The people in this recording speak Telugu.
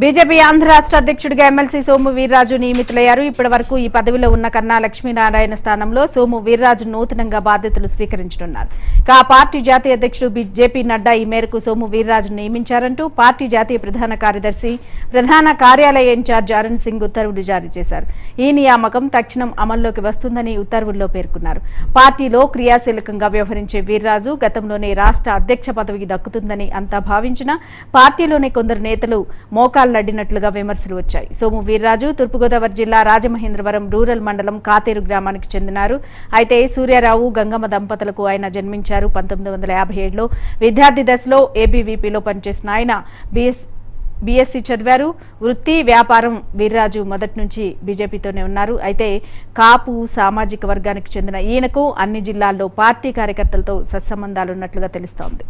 బీజేపీ ఆంధ్ర రాష్ట్ర అధ్యక్షుడిగా ఎమ్మెల్సీ సోము వీర్రాజు నియమితులయ్యారు. ఇప్పటి వరకు ఈ పదవిలో ఉన్న కన్నా లక్ష్మీనారాయణ స్థానంలో సోము వీర్రాజు నూతనంగా బాధ్యతలు స్వీకరించనున్నారు. ఇక ఆ పార్టీ జాతీయ అధ్యక్షుడు జేపీ నడ్డా ఈ మేరకు సోము వీర్రాజు నియమించారంటూ పార్టీ జాతీయ ప్రధాన కార్యదర్శి ప్రధాన కార్యాలయ ఇన్ఛార్జ్ అరుణ్ సింగ్ ఉత్తర్వులు జారీ చేశారు. ఈ నియామకం తక్షణం అమల్లోకి వస్తుందని ఉత్తర్వుల్లో పేర్కొన్నారు. పార్టీలో క్రియాశీలకంగా వ్యవహరించే వీర్రాజు గతంలోనే రాష్ట్ర అధ్యక్ష పదవికి దక్కుతుందని అంతా భావించినా పార్టీలోని కొందరు నేతలు మోకాళ్ళడ్డినట్లుగా విమర్శలు వచ్చాయి. సోము వీర్రాజు తూర్పుగోదావరి జిల్లా రాజమహేంద్రవరం రూరల్ మండలం కాతేరు గ్రామానికి చెందినారు. అయితే సూర్యారావు గంగమ్మ దంపతులకు ఆయన జన్మించారు. పంతొమ్మిది వందల యాభై ఏడులో విద్యార్థి దశలో ఏబీవీపీలో పనిచేసిన ఆయన బీఎస్ బీఎస్సీ చదివారు. వృత్తి వ్యాపారం వీర్రాజు మొదటి నుంచి బీజేపీతోనే ఉన్నారు. అయితే కాపు సామాజిక వర్గానికి చెందిన ఈయనకు అన్ని జిల్లాల్లో పార్టీ కార్యకర్తలతో సత్సంబంధాలున్నట్లుగా తెలుస్తోంది.